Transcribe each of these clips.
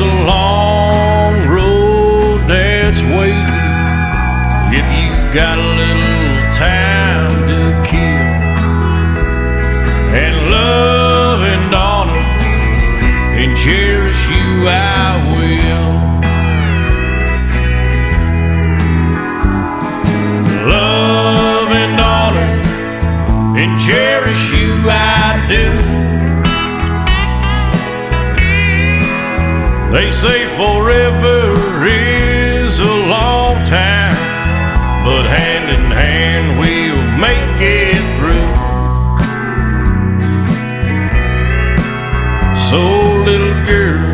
a long road that's waiting if you got a little time to kill. And love and honor and cherish you, I will. Love and honor and cherish you, I They say forever is a long time, but hand in hand we'll make it through. So, little girl,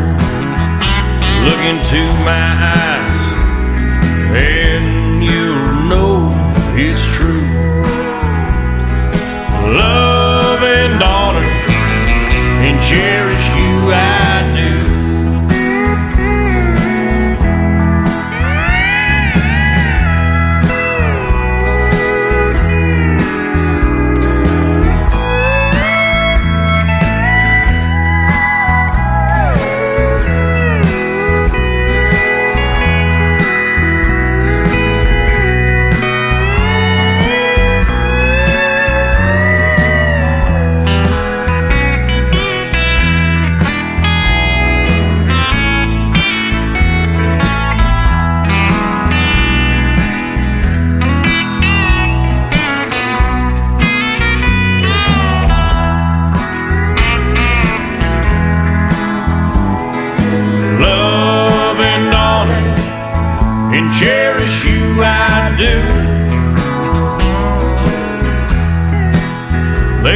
look into my eyes, and you'll know it's true. Love and honor and cherish you I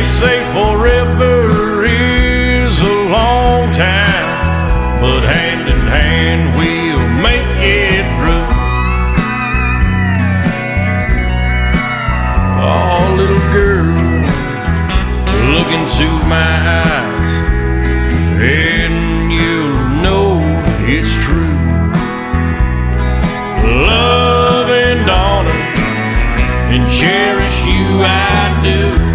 They say forever is a long time, but hand in hand we'll make it through. Oh, little girl, look into my eyes and you'll know it's true. Love and honor and cherish you I do.